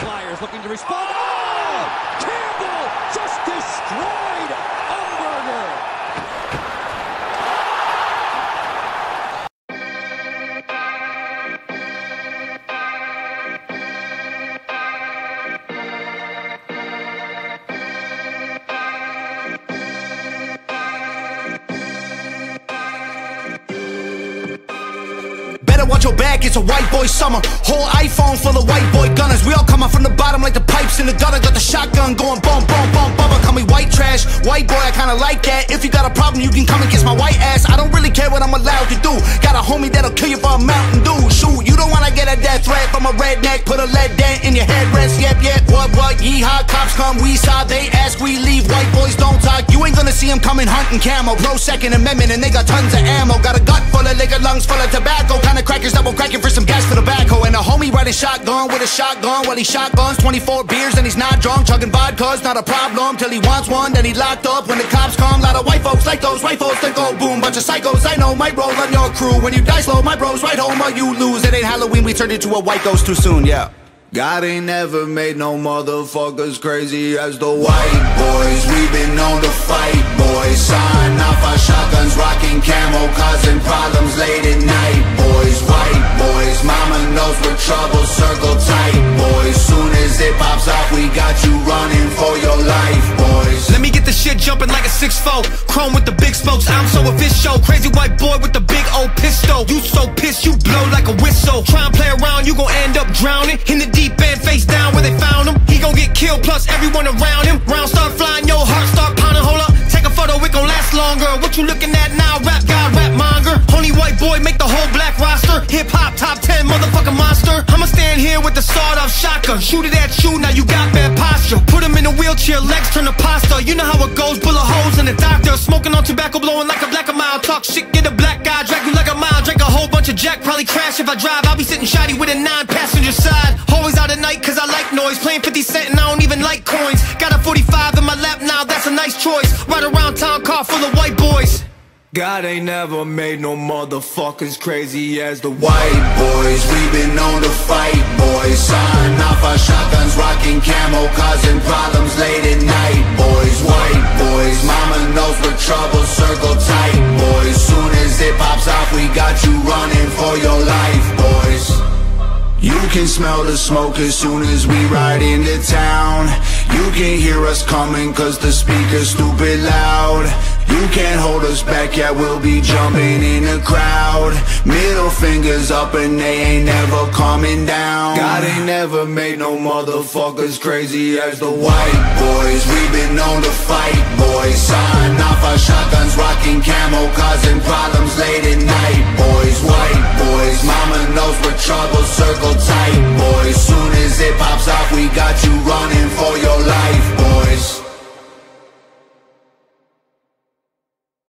Flyers looking to respond. Oh! Campbell just destroyed Better watch your back, it's a white boy summer. Whole iPhone full of white boy gunners. We all out from the bottom like the pipes in the gutter. Got the shotgun going boom, boom, boom, boom. Call me white trash, white boy, I kinda like that. If you got a problem, you can come and kiss my white ass. I don't really care what I'm allowed to do. Got a homie that'll kill you for a Mountain Dew. Shoot, you don't wanna get a death threat from a redneck. Put a lead dent in your headrest. Yep, yep, what, what? Yeehaw, cops come, we saw, they ask, we leave. White boys don't talk. You ain't them coming hunting camo. Pro Second Amendment, and they got tons of ammo. Got a gut full of liquor, lungs full of tobacco. Kinda crackers double cracking for some gas for the backhoe. And a homie riding shotgun with a shotgun while he shotguns 24 beers and he's not drunk. Chugging vodka's not a problem till he wants one. Then he locked up when the cops come. Lot of white folks like those white folks that go boom. Bunch of psychos I know might roll on your crew. When you die slow, my bros right home or you lose. It ain't Halloween, we turned into a white ghost too soon, yeah. God ain't never made no motherfuckers crazy as the white boys. We've been known to fight, boys. Sign off our shotguns, rocking camo, causing problems late at night, boys. White boys, mama knows we're trouble, circle tight, boys. Soon as it pops off, we got you running for your life, boys. Let me get the shit jumping like a 6'4 Chrome with the big spokes, I'm so official Crazy white boy with the big old pistol You so pissed, you blow like a whistle Try and play around, you gon' end up drowning In the deep end, face down where they found him He gon' get killed, plus everyone around him Rounds start flying, you looking at now, rap god, rap monger. Only white boy, make the whole black roster. Hip hop, top 10, motherfucking monster. I'ma stand here with the sawed off shotgun. Shoot it at you, now you got bad posture. Put him in a wheelchair, legs turn to pasta. You know how it goes, bullet holes in the doctor. Smoking on tobacco, blowing like a black a mile Talk shit, get a black guy, drag you like a mile. Drink a whole bunch of jack, probably crash if I drive. I'll be sitting shoddy with a nine that's a nice choice Ride around town car full of white boys God ain't never made no motherfuckers crazy as the white boys. We've been known to fight, boys. Sign off our shotguns, rocking camo, causing problems late at night, boys. White boys, mama knows we're trouble, circle tight, can smell the smoke as soon as we ride into town. You can hear us coming cause the speaker's stupid loud. You can't hold us back, yeah, we'll be jumping in the crowd. Middle fingers up and they ain't never coming down. God ain't never made no motherfuckers crazy as the white boys. We've been known to fight, boys. Sign off our shotguns, rocking camo, causing problems late at night, boys. White boys, mama knows trouble, circle tight,